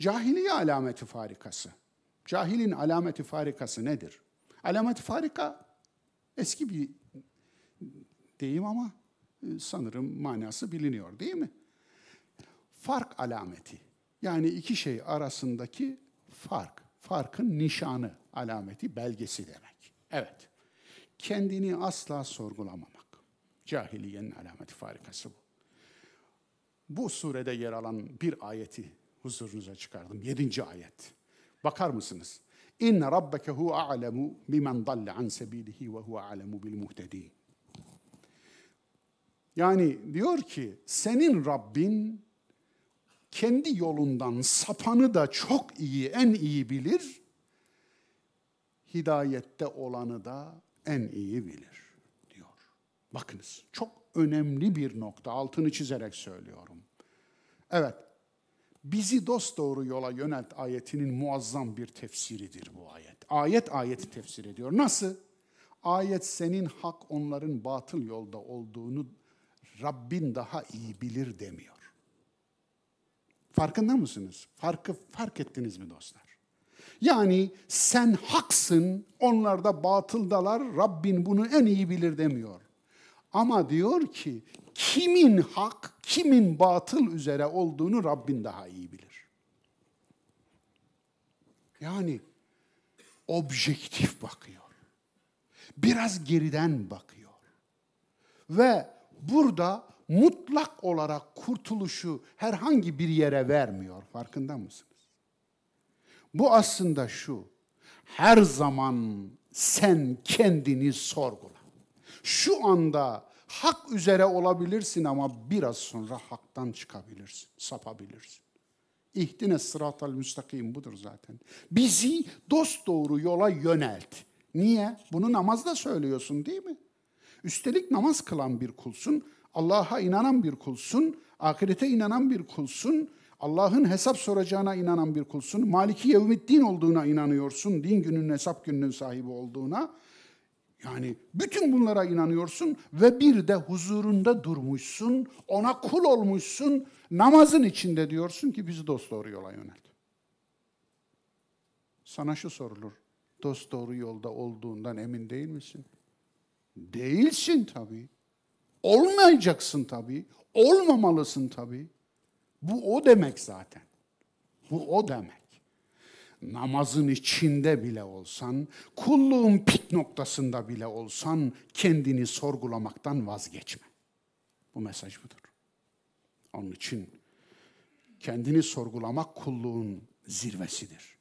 Cahiliye alameti farikası. Cahilin alameti farikası nedir? Alameti farika eski bir deyim ama e, sanırım manası biliniyor değil mi? Fark alameti. Yani iki şey arasındaki fark. Farkın nişanı, alameti, belgesi demek. Evet. Kendini asla sorgulamamak. Cahiliyenin alameti farikası bu. Bu surede yer alan bir ayeti huzurunuza çıkardım. Yedinci ayet. Bakar mısınız? İnne rabbeke hu a'lemu bimen dalle an sebilihi ve hu a'lemu bil muhtedin. Yani diyor ki senin Rabbin kendi yolundan sapanı da çok iyi, en iyi bilir. Hidayette olanı da en iyi bilir diyor. Bakınız çok önemli bir nokta altını çizerek söylüyorum. Evet bizi dost doğru yola yönelt ayetinin muazzam bir tefsiridir bu ayet. Ayet ayeti tefsir ediyor. Nasıl? Ayet senin hak onların batıl yolda olduğunu Rabbin daha iyi bilir demiyor. Farkında mısınız? Farkı fark ettiniz mi dostlar? Yani sen haksın, onlar da batıldalar, Rabbin bunu en iyi bilir demiyor. Ama diyor ki kimin hak, kimin batıl üzere olduğunu Rabbin daha iyi bilir. Yani objektif bakıyor. Biraz geriden bakıyor. Ve burada mutlak olarak kurtuluşu herhangi bir yere vermiyor. Farkında mısınız? Bu aslında şu. Her zaman sen kendini sorgula. Şu anda hak üzere olabilirsin ama biraz sonra haktan çıkabilirsin, sapabilirsin. İhtine sıratal müstakim budur zaten. Bizi dost doğru yola yönelt. Niye? Bunu namazda söylüyorsun değil mi? Üstelik namaz kılan bir kulsun, Allah'a inanan bir kulsun, ahirete inanan bir kulsun, Allah'ın hesap soracağına inanan bir kulsun, Maliki Yevmiddin olduğuna inanıyorsun, din gününün hesap gününün sahibi olduğuna. Yani bütün bunlara inanıyorsun ve bir de huzurunda durmuşsun, ona kul olmuşsun, namazın içinde diyorsun ki bizi dost doğru yola yönelt. Sana şu sorulur, dost doğru yolda olduğundan emin değil misin? Değilsin tabii. Olmayacaksın tabii. Olmamalısın tabii. Bu o demek zaten. Bu o demek. Namazın içinde bile olsan, kulluğun pik noktasında bile olsan kendini sorgulamaktan vazgeçme. Bu mesaj budur. Onun için kendini sorgulamak kulluğun zirvesidir.